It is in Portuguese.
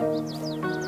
Música